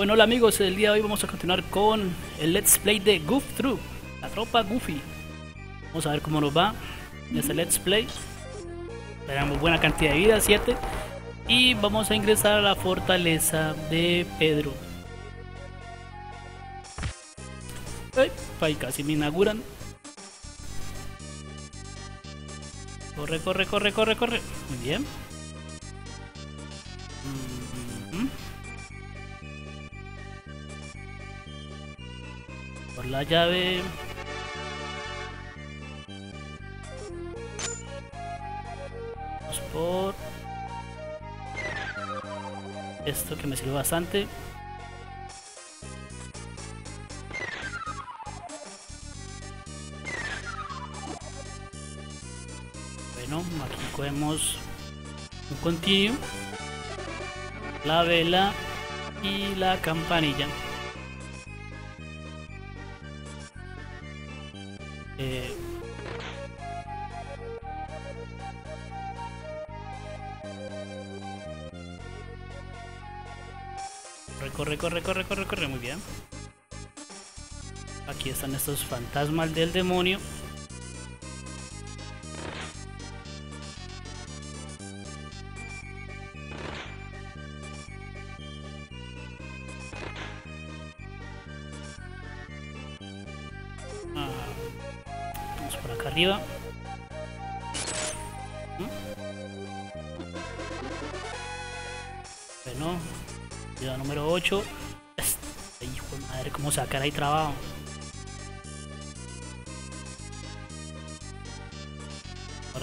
Bueno, hola amigos, el día de hoy vamos a continuar con el Let's Play de Goof Through, la tropa Goofy. Vamos a ver cómo nos va en este Let's Play. Tenemos buena cantidad de vida, 7. Y vamos a ingresar a la fortaleza de Pedro. Ahí casi me inauguran. Corre, corre, corre, corre, corre. Muy bien. Mm, Por la llave. Por esto que me sirve bastante. Bueno, aquí cogemos un continuo, la vela y la campanilla. Eh, corre, corre, corre, corre, corre, muy bien. Aquí están estos fantasmas del demonio. Ahora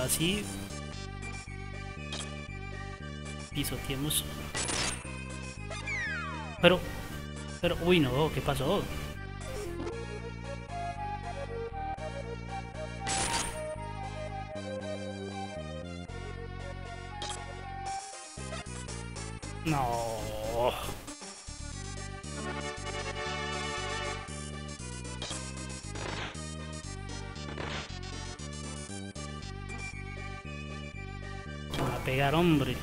sí. Pisoteemos. Pero, pero, uy no, ¿qué pasó? Pegar, hombre.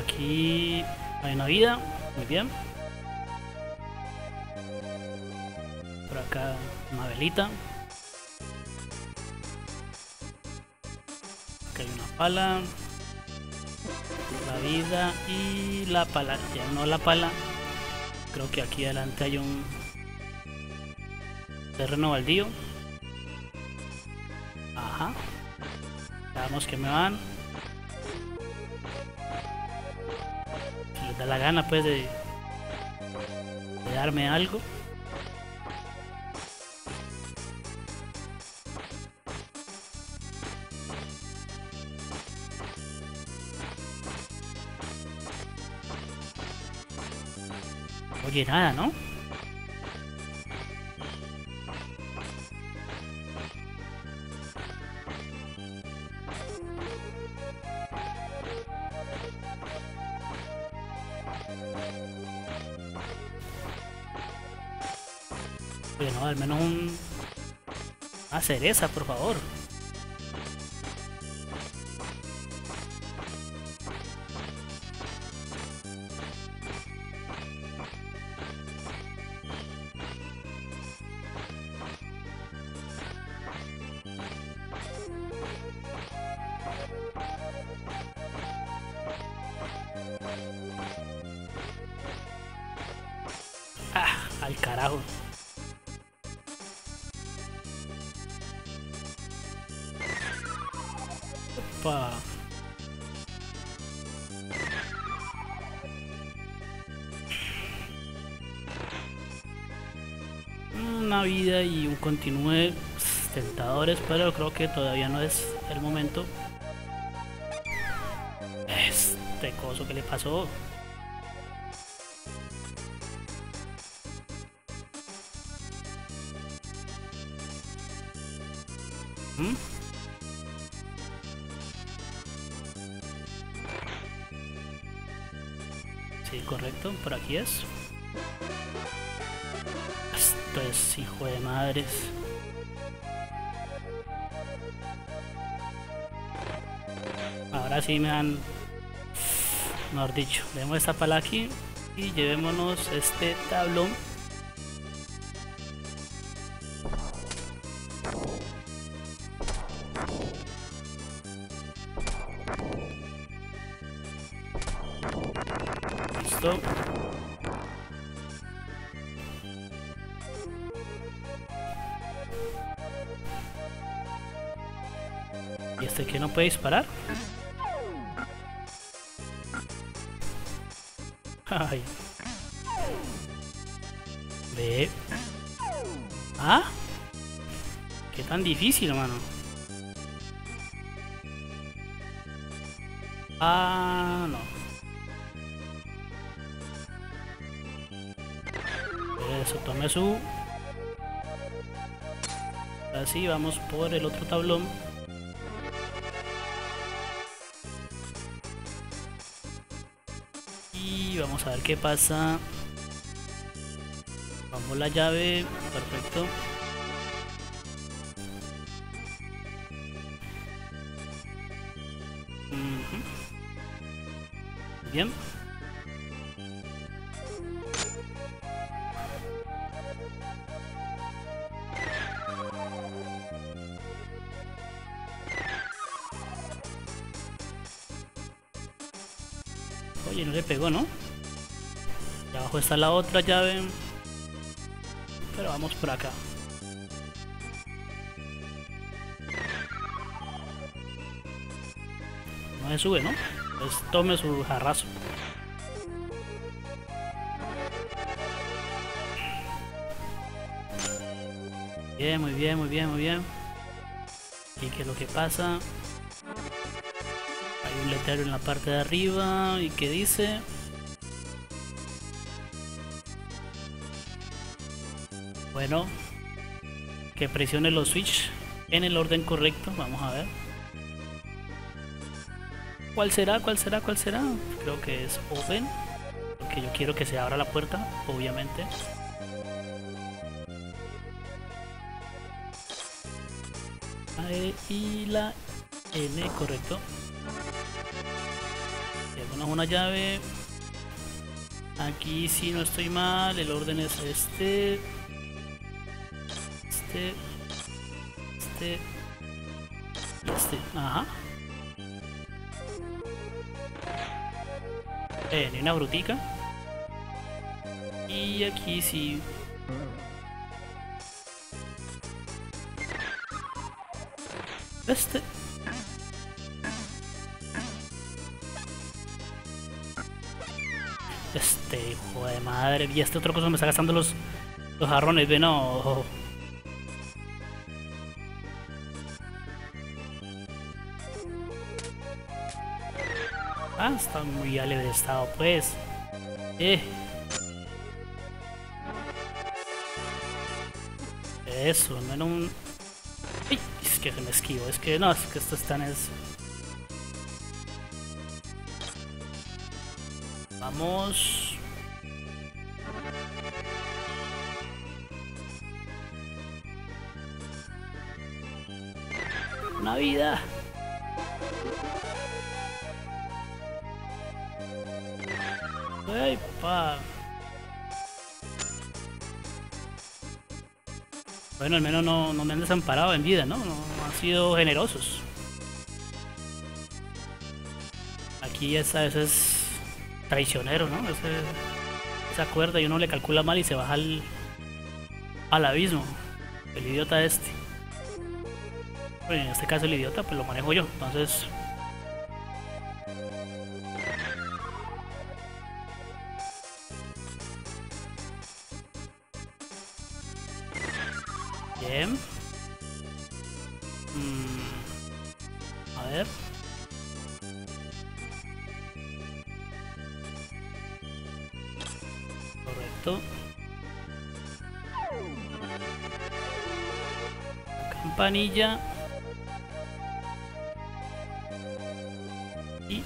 Aquí hay una vida. Muy bien. Por acá una velita. Aquí hay una pala. La vida y la pala. Ya no la pala. Creo que aquí adelante hay un terreno baldío. Ajá. Veamos que me van. Les da la gana pues de darme algo. Oye, nada, ¿no? Al menos un... Una cereza, por favor. Continúe tentadores, pero creo que todavía no es el momento. Este coso que le pasó. ¿Mm? Sí, correcto, por aquí es. Es hijo de madres. Ahora sí me dan mejor dicho. Demos esta pala aquí y llevémonos este tablón. Puede disparar? Ay. Ve. ¿Ah? Qué tan difícil, hermano. Ah, no. Eso, tome su... Así, vamos por el otro tablón. Vamos a ver qué pasa. Vamos la llave, perfecto. Bien. Está la otra llave. Pero vamos por acá. No se sube, ¿no? Pues tome su jarrazo. Bien, muy bien, muy bien, muy bien. ¿Y qué es lo que pasa? Hay un letrero en la parte de arriba y que dice Bueno, que presione los switch en el orden correcto. Vamos a ver. ¿Cuál será? ¿Cuál será? ¿Cuál será? Creo que es open. Porque yo quiero que se abra la puerta, obviamente. La E y la N, correcto. Tenemos una llave. Aquí si no estoy mal, el orden es este. Este. Este. Este. Ajá. Eh, ni una brutica. Y aquí sí. Este. Este hijo de madre. Y este otro cosa me está gastando los, los jarrones. Ve, no. Ah, está muy alegre de estado, pues. Eh. Eso, no era un... Ay, es que me esquivo, es que no, es que esto están es... Vamos... Una vida. Bueno, al menos no, me han desamparado en vida, ¿no? No han sido generosos. Aquí esa, ese es traicionero, ¿no? Ese, se acuerda y uno le calcula mal y se baja al, al abismo. El idiota este. Bueno, en este caso el idiota pues lo manejo yo, entonces... Campanilla. Y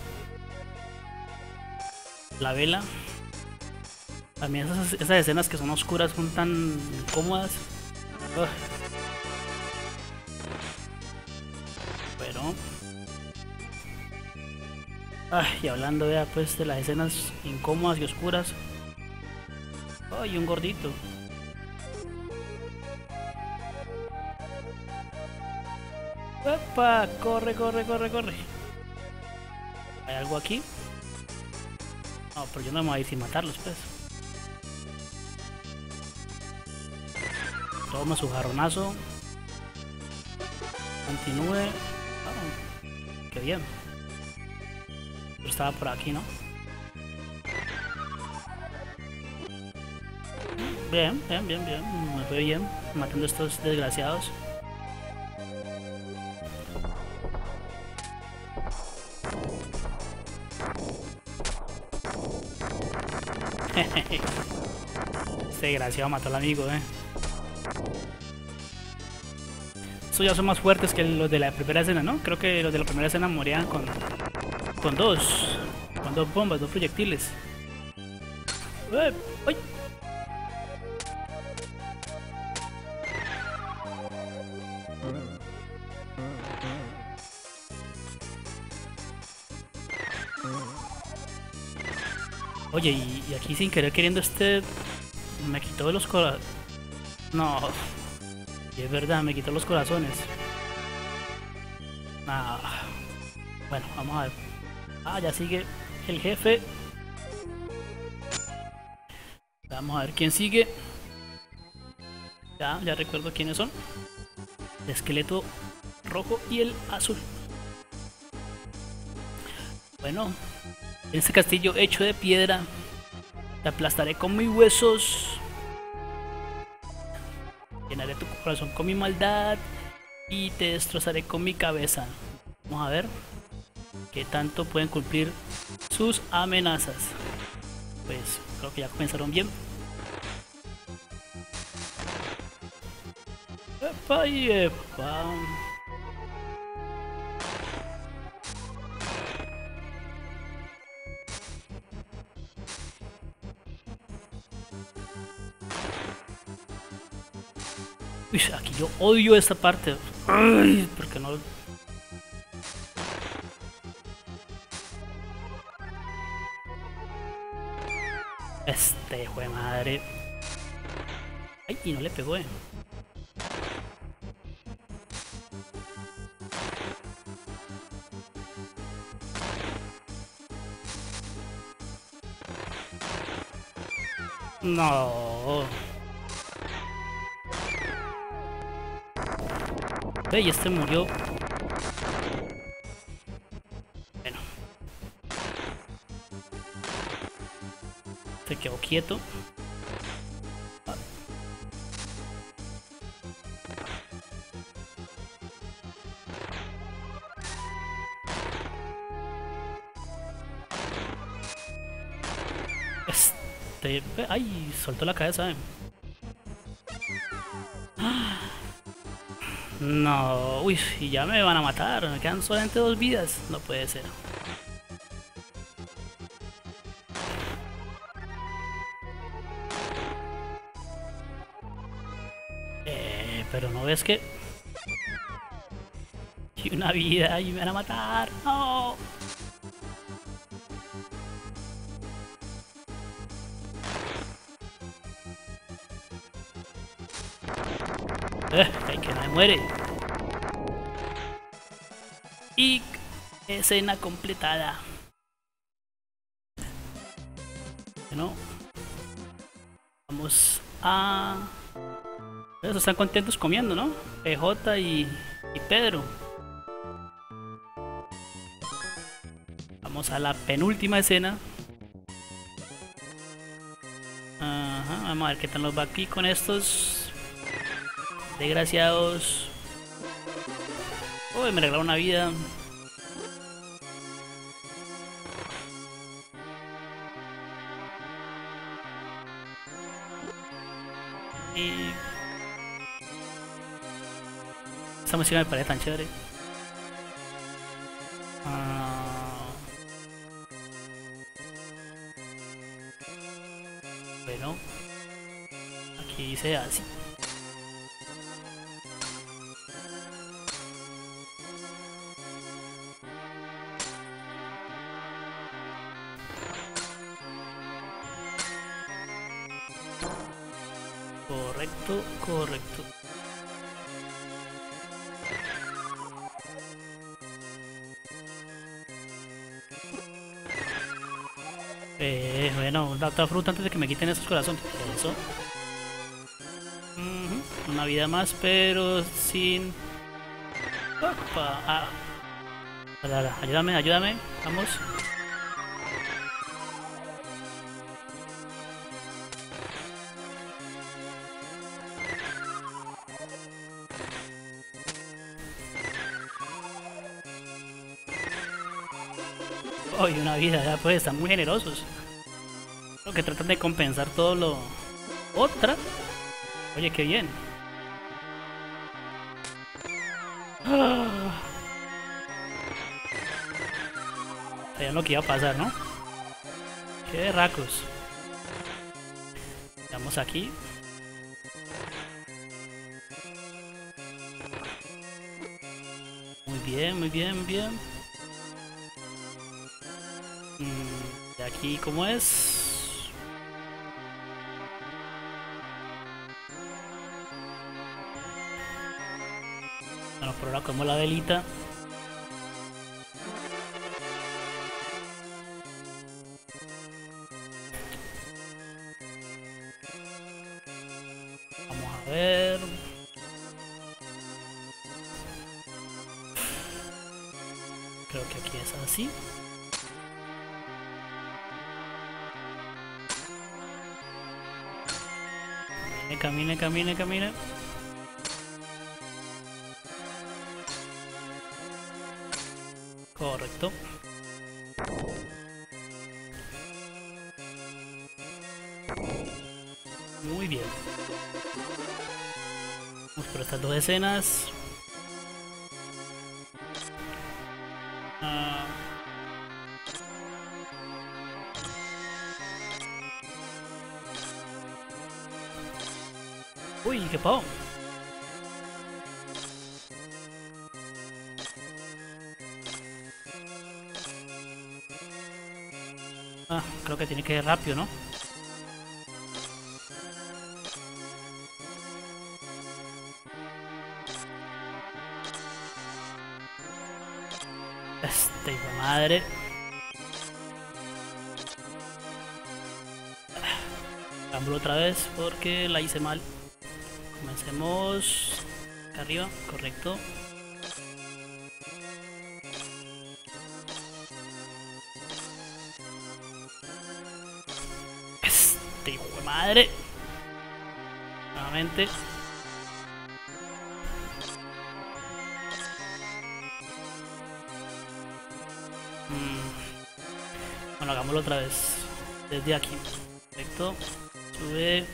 la vela. También esas, escenas que son oscuras son tan cómodas. Bueno. Ay, y hablando ya pues de las escenas incómodas y oscuras. Ay, un gordito. Corre, corre, corre, corre. ¿Hay algo aquí? No, pero yo no me voy a ir sin matarlos, pues. Toma su jarronazo. Continúe. Ah, qué bien. Estaba por aquí, ¿no? Bien, bien, bien, bien. Me fue bien matando a estos desgraciados. este desgraciado mató al amigo, eh. Estos ya son más fuertes que los de la primera escena, ¿no? Creo que los de la primera escena morían con, con dos. Con dos bombas, dos proyectiles. ¡Eh! ¡Ay! Oye, y, aquí sin querer queriendo este... Me quitó los corazones. No. Es verdad, me quitó los corazones. Ah. Bueno, vamos a ver. Ah, ya sigue el jefe. Vamos a ver quién sigue. Ya, ya recuerdo quiénes son. El esqueleto rojo y el azul. Bueno, en este castillo hecho de piedra, te aplastaré con mis huesos. Llenaré tu corazón con mi maldad y te destrozaré con mi cabeza. Vamos a ver qué tanto pueden cumplir sus amenazas. Pues creo que ya comenzaron bien. Epa y epa. Odio esta parte. Porque no. Este hijo de madre. Ay, y no le pegó, eh. No. Ve, y este murió. Bueno. Se quedó quieto. Este... ¡Ay! Soltó la cabeza, eh. No, uy, y ya me van a matar, me quedan solamente dos vidas, no puede ser. Eh, pero no ves que... Y una vida y me van a matar, no. Eh, muere. Y escena completada. Bueno, vamos a... Ellos están contentos comiendo, ¿no? PJ y, y Pedro. Vamos a la penúltima escena. Ajá, vamos a ver qué tal nos va aquí con estos Desgraciados. Uy, me regalaron una vida. Y... Esta música me parece tan chévere. Ah... Bueno. Aquí dice así. Correcto. Eh, bueno, la otra fruta antes de que me quiten esos corazones. Eso. Ujú, Una vida más, pero sin... Ah. Ayúdame, ayúdame. Vamos. Vida, ya pues, están muy generosos. Creo que tratan de compensar todo lo... Otra. Oye, qué bien. Ah. Sabían lo que iba a pasar, ¿no? Qué berracos. Estamos aquí. Muy bien, muy bien, bien. Aquí, ¿cómo es? Bueno, por ahora como la velita. Camine, camine. Correcto. Muy bien. Vamos por estas dos escenas. Ah. Ah, creo que tiene que ir rápido, ¿no? Este hijo madre. Cambio otra vez porque la hice mal. Acá arriba, correcto. Este madre. Nuevamente. Mm. Bueno, hagámoslo otra vez. Desde aquí. Perfecto. Sube.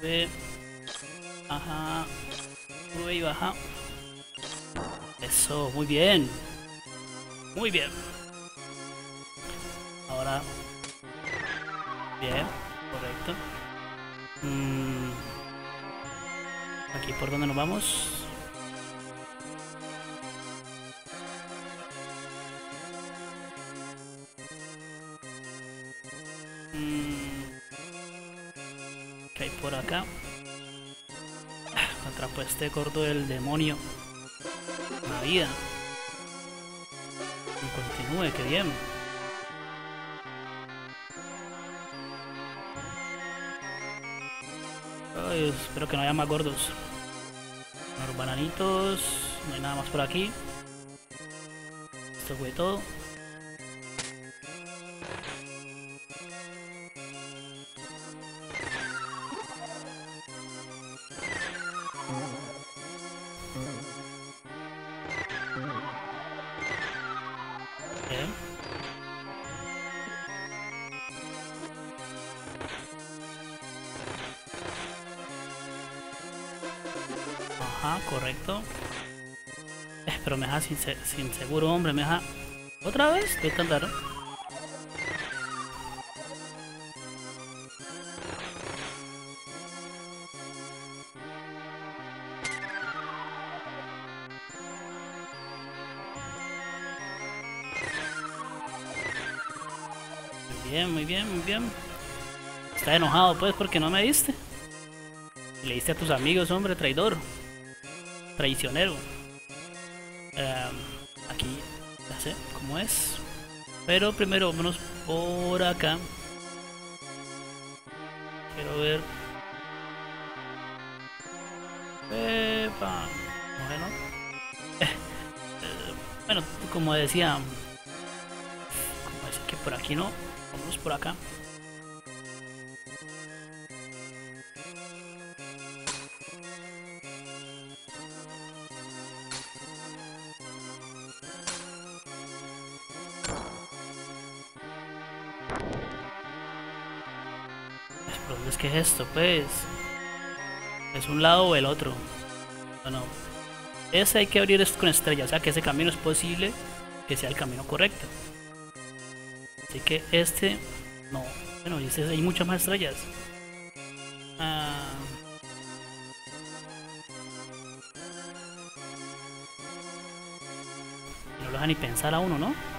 Sube. Ajá. Sube baja. Eso, muy bien. Muy bien. Ahora. Bien, correcto. Mm, Aquí por donde nos vamos. Este gordo del demonio. Una vida. Y continúe, que bien. Espero que no haya más gordos. Los bananitos. No hay nada más por aquí. Esto fue todo. Correcto. Eh, pero me deja sin, se- sin seguro, hombre, me deja... ¿Otra vez? ¿Qué tan raro? Muy bien, muy bien, muy bien. Está enojado pues porque no me diste. Le diste a tus amigos, hombre, traidor. Traicionero. Em, aquí, ya sé cómo es. Pero primero vámonos por acá. Quiero ver. Epa. Bueno. Eh, bueno, como decía. Como decía que por aquí no. Vamos por acá. Que es esto? Pues... ¿Es un lado o el otro? Bueno, ese hay que abrir esto con estrellas, o sea que ese camino es posible que sea el camino correcto. Así que este... No, bueno, y este hay muchas más estrellas. Ah... No lo deja ni pensar a uno, ¿no?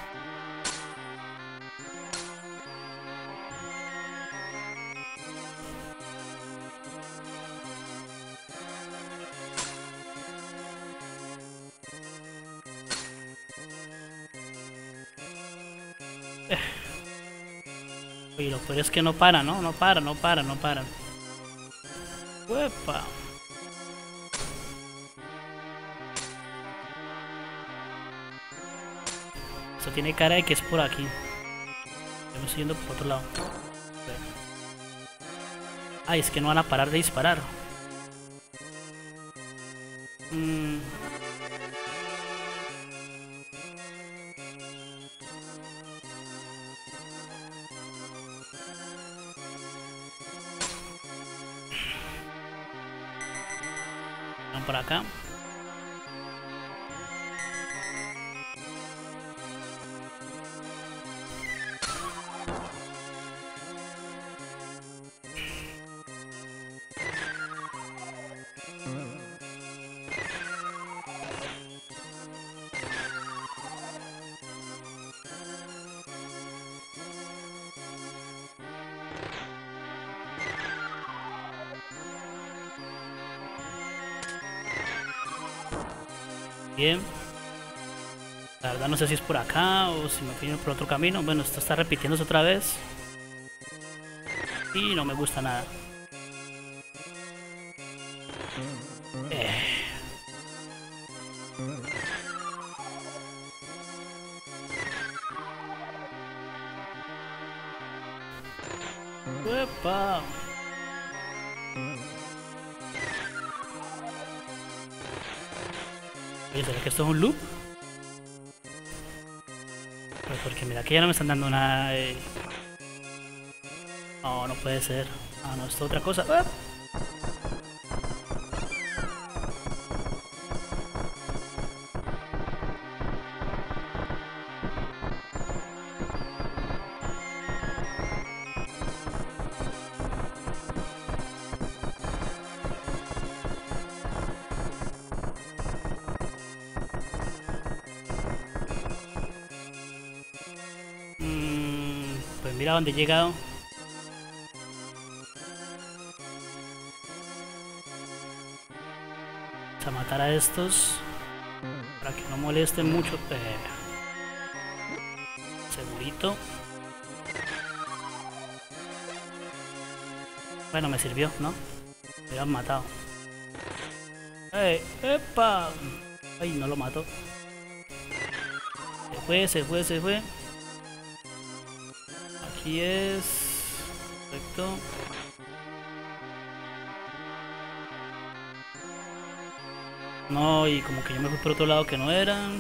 Que no para, ¿no? No para, no para, no para. ¡Uepa! Esto tiene cara de que es por aquí. Estoy yendo por otro lado. Ay, es que no van a parar de disparar. Mmm... por acá. No sé si es por acá o si me fui por otro camino. Bueno, esto está repitiéndose otra vez. Y no me gusta nada. Eh. ¿será que esto es un loop? Porque mira que ya no me están dando nada No, no puede ser. Ah, no, esto es otra cosa. ¡Ah! Dónde he llegado. Vamos a matar a estos. Para que no molesten mucho. Eh, segurito. Bueno, me sirvió, ¿no? Me hubieran matado. ¡Ey! ¡Epa! Ay, no lo mato. Se fue, se fue, se fue. Aquí es... Perfecto. No, y como que yo me fui por otro lado que no eran.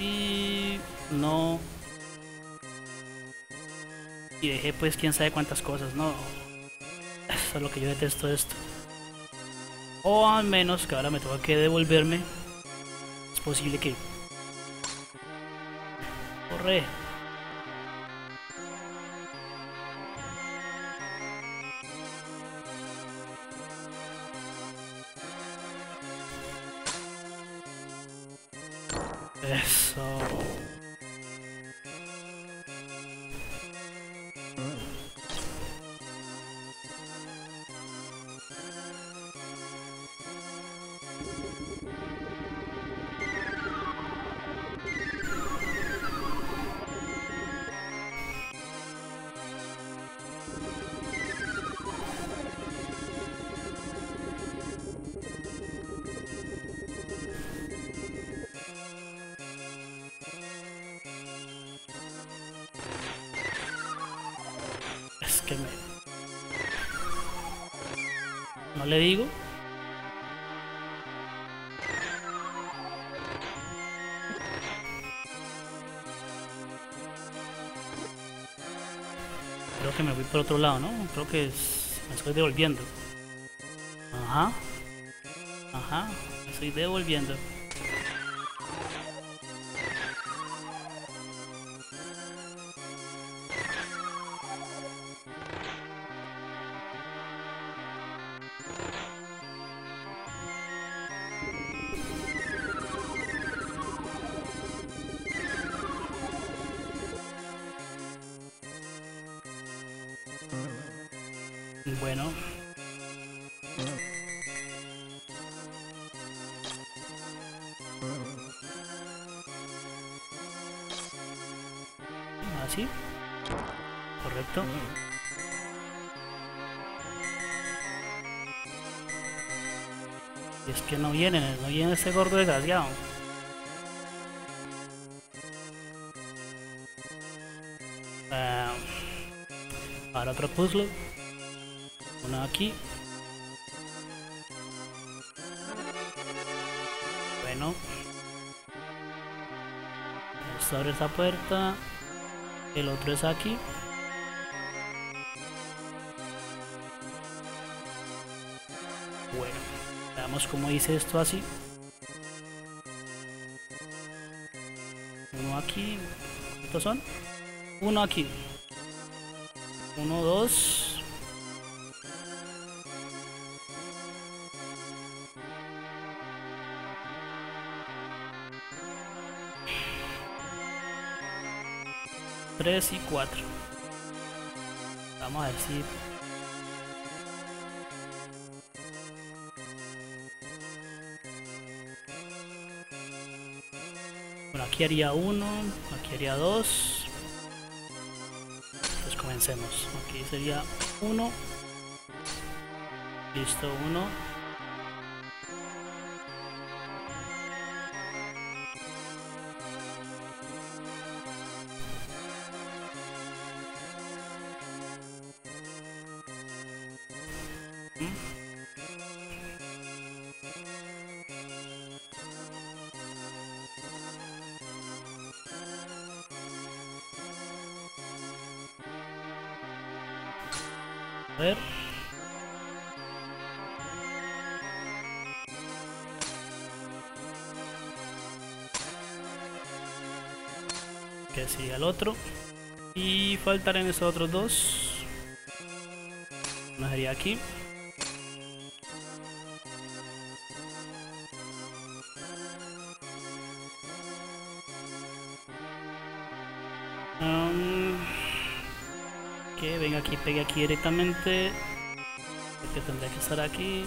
Y... No. Y dejé pues quién sabe cuántas cosas, no. Eso es lo que yo detesto esto. O al menos que ahora me toca que devolverme. Es posible que corre. Le digo. Creo que me voy por otro lado, ¿no? Creo que es- me estoy devolviendo. Ajá. Ajá. Me estoy devolviendo. Bueno. Así. Correcto. Es que no viene, no viene ese gordo desgraciado. Ah, ahora otro puzzle. Aquí. Bueno. Esto abre esa puerta. El otro es aquí. Bueno, veamos cómo dice esto así. Uno aquí. ¿Cuántos son? Uno aquí. Uno, dos. 3 y 4. Vamos a decir Bueno, aquí haría 1, aquí haría 2. Pues comencemos. Aquí sería 1. Listo, 1. Que siga el otro. Y faltarán esos otros dos. Uno sería aquí. Um, que venga aquí, pegue aquí directamente. Que tendría que estar aquí.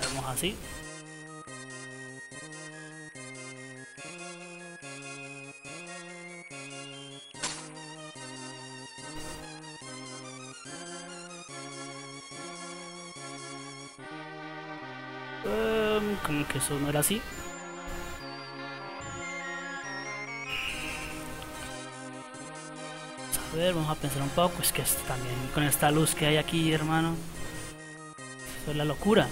Vemos así. Que eso no era así. A ver, vamos a pensar un poco. Es que es también con esta luz que hay aquí, hermano. Es la locura.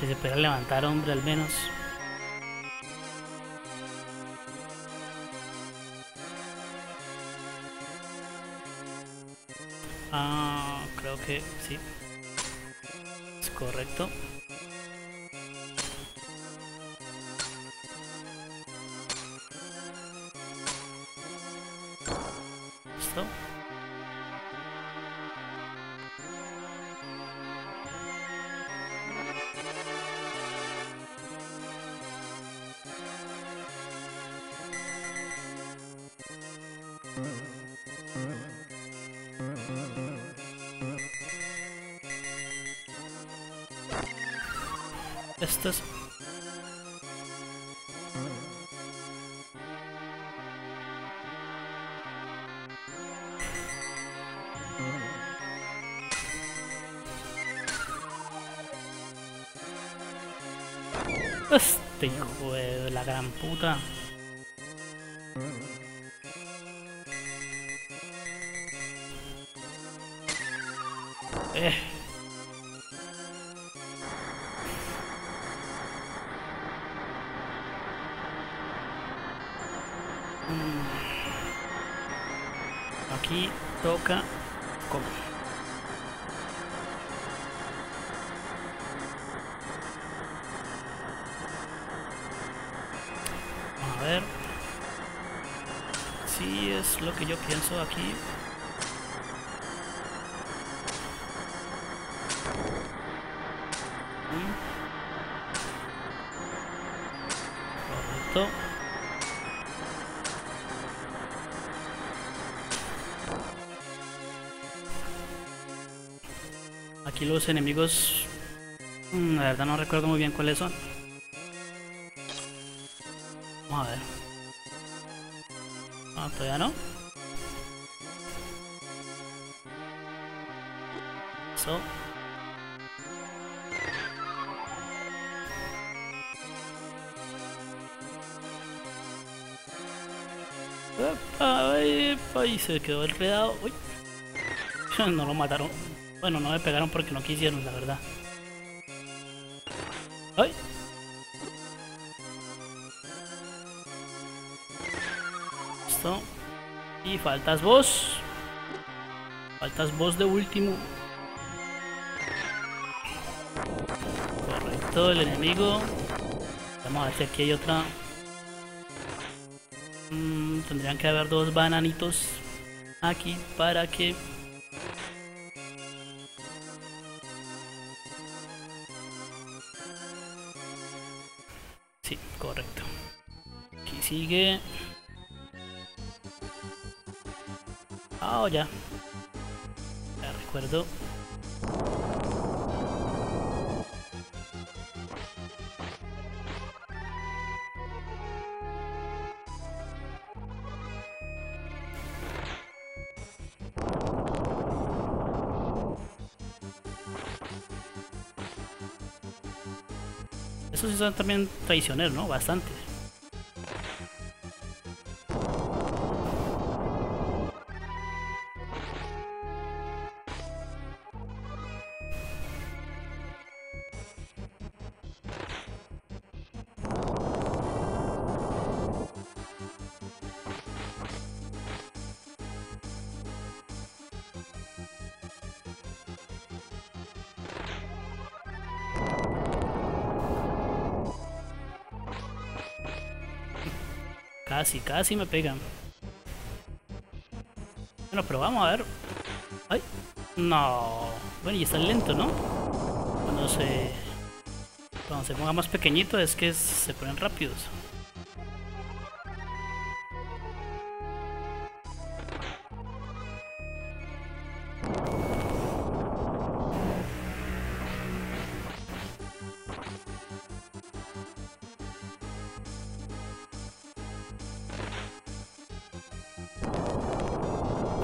Si se pudiera levantar, hombre, al menos. Ah, creo que sí. Es correcto. Puta. Eh. Mm. Aquí toca como. Pienso aquí. Correcto. Aquí los enemigos... mm, La verdad no recuerdo muy bien cuáles son. Epa, ay, ay, se quedó enredado. Uy. No lo mataron. Bueno, no me pegaron porque no quisieron, la verdad. ¡Ay! Listo. Y faltas vos. Faltas vos de último. Correcto, el enemigo. Vamos a ver si aquí hay otra. Tendrían que haber dos bananitos aquí para que Sí, correcto. Aquí sigue. Ah, ya. Ya recuerdo. Esos sí son también traicioneros, ¿no? Bastante. Casi, casi me pegan. Bueno, pero vamos a ver. ¡Ay! No. Bueno, y está lento, ¿no? Cuando se... Cuando se ponga más pequeñito es que se ponen rápidos.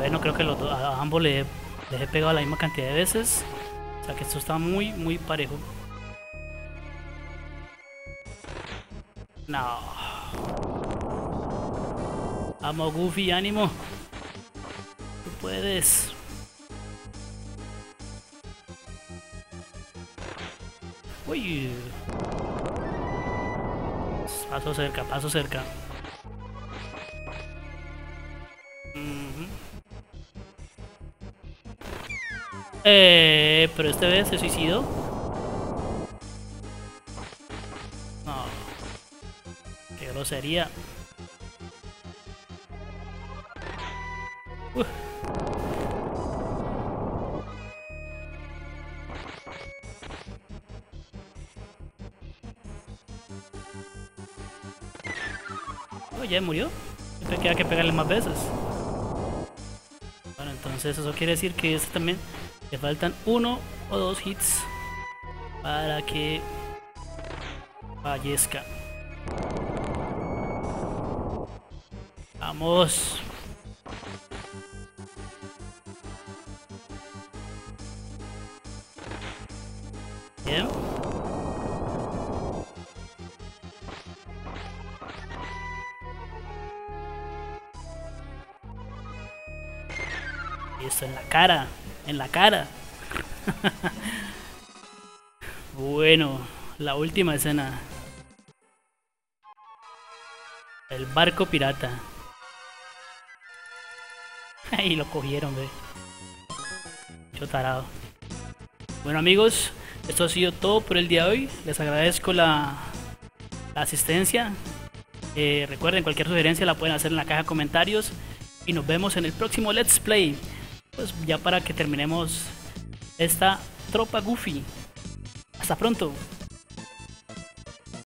Bueno, creo que los dos- a ambos le, les he pegado la misma cantidad de veces. O sea que esto está muy, muy parejo. No. Vamos, Goofy, ánimo. Tú puedes. Uy. Paso cerca, paso cerca. Eh, pero esta vez se suicidó. No. Qué grosería. Uf. Oh, ya murió. Siempre queda que pegarle más veces. Bueno, entonces eso quiere decir que este también le faltan uno o dos hits para que fallezca. Vamos. Bien. Y en la cara en la cara. bueno, la última escena. El barco pirata. Ahí lo cogieron, ve. Yo tarado. Bueno amigos, esto ha sido todo por el día de hoy. Les agradezco la, asistencia. Eh, recuerden, cualquier sugerencia la pueden hacer en la caja de comentarios. Y nos vemos en el próximo Let's Play. Pues ya para que terminemos esta tropa Goofy. Hasta pronto.